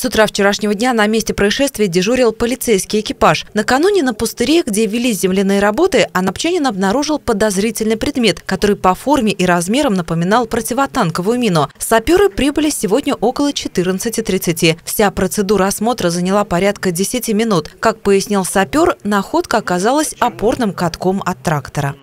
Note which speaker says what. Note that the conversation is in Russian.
Speaker 1: С утра вчерашнего дня на месте происшествия дежурил полицейский экипаж. Накануне на пустыре, где велись земляные работы, Анапчанин обнаружил подозрительный предмет, который по форме и размерам напоминал противотанковую мину. Саперы прибыли сегодня около 14.30. Вся процедура осмотра заняла порядка 10 минут. Как пояснил сапер, находка оказалась опорным катком от трактора.